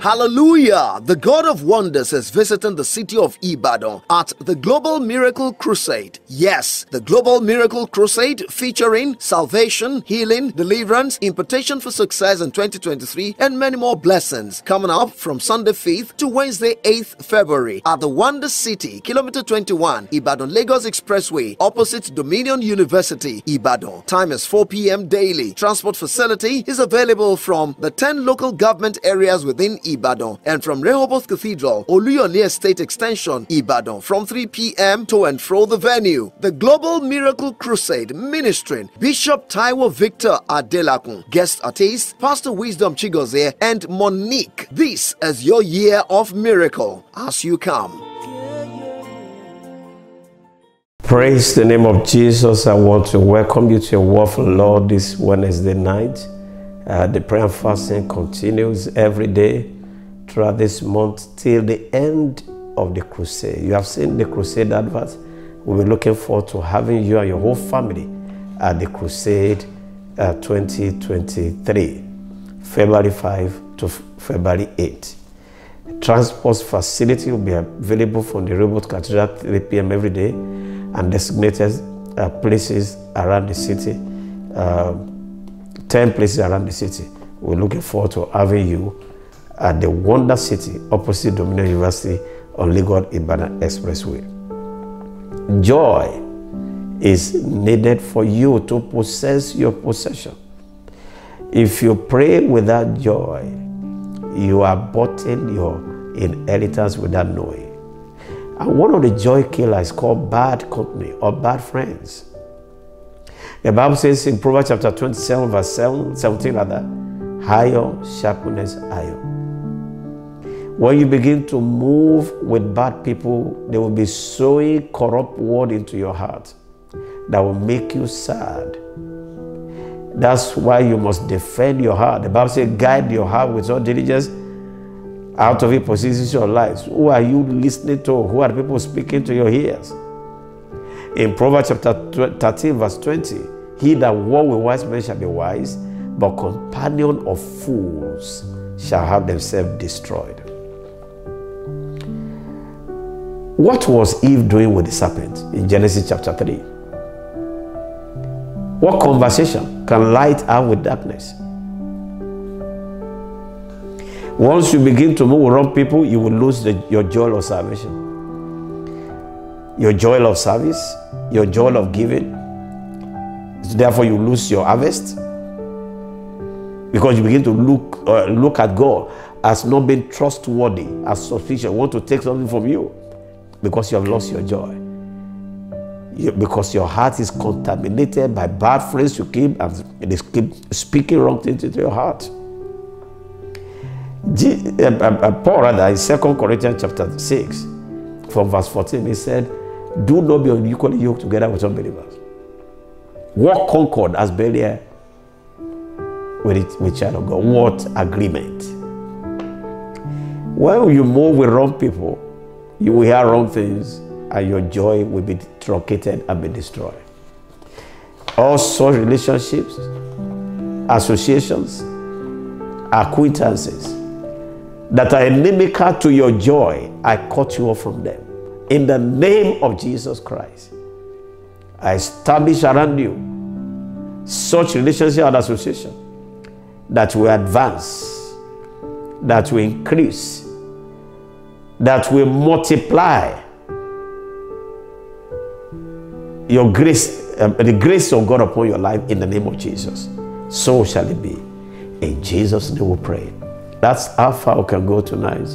Hallelujah! The God of Wonders is visiting the city of Ibadan at the Global Miracle Crusade. Yes, the Global Miracle Crusade featuring salvation, healing, deliverance, impartation for success in 2023, and many more blessings coming up from Sunday 5th to Wednesday 8th February at the Wonder City, Kilometer 21, Ibadan Lagos Expressway, opposite Dominion University, Ibadan. Time is 4 p.m. daily. Transport facility is available from the 10 local government areas within Ibadan and from Rehoboth Cathedral, Oluyole Estate Extension, Ibadan from 3 p.m. to and fro the venue. The Global Miracle Crusade ministering Bishop Taiwo Victor Adelakun, guest artist Pastor Wisdom Chigozie and Monique. This is your year of miracle as you come. Praise the name of Jesus. I want to welcome you to your word Lord this Wednesday night. Uh, the prayer and fasting continues every day throughout this month till the end of the crusade. You have seen the crusade advert. We'll be looking forward to having you and your whole family at the crusade uh, 2023, February 5 to February 8. Transport facility will be available from the Rehoboth Cathedral at 3 p.m. every day and designated uh, places around the city, uh, 10 places around the city. We're looking forward to having you at the Wonder City opposite Dominion University on Lagos Ibadan Expressway. Joy is needed for you to possess your possession. If you pray without joy, you are boughting your inheritance without knowing. And one of the joy killers is called bad company or bad friends. The Bible says in Proverbs chapter 27, verse 7, 17 rather, iron sharpness iron. When you begin to move with bad people, they will be sowing corrupt word into your heart that will make you sad. That's why you must defend your heart. The Bible says, guide your heart with all diligence. Out of it possesses your lives. Who are you listening to? Who are people speaking to your ears? In Proverbs chapter 13, verse 20, he that walk with wise men shall be wise, but companion of fools shall have themselves destroyed. What was Eve doing with the serpent in Genesis chapter 3? What conversation can light up with darkness? Once you begin to move around people, you will lose the, your joy of salvation, your joy of service, your joy of giving. Therefore, you lose your harvest because you begin to look uh, look at God as not being trustworthy, as suspicious, want to take something from you because you have lost your joy. You, because your heart is contaminated by bad friends you keep and they keep speaking wrong things into your heart. Uh, uh, uh, Paul rather in 2 Corinthians chapter 6 from verse 14 he said, Do not be unequally yoked together with unbelievers. What concord as Belial with it with child of God? What agreement? When you move with wrong people, you will hear wrong things and your joy will be truncated and be destroyed. All such relationships, associations, acquaintances that are inimical to your joy, I cut you off from them. In the name of Jesus Christ, I establish around you such relationship and association that will advance, that will increase, that will multiply your grace, uh, the grace of God upon your life in the name of Jesus. So shall it be. In Jesus' name we pray. That's how far we can go tonight.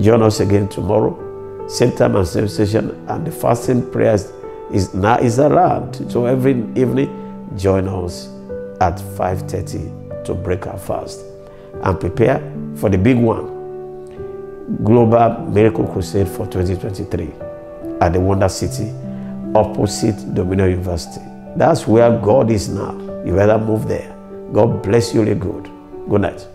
Join us again tomorrow, same time and same station. And the fasting prayers is now is around. So every evening, join us at 5:30 to break our fast and prepare for the big one. Global Miracle Crusade for 2023 at the Wonder City opposite Dominion University. That's where God is now. You better move there. God bless you really good. Good night.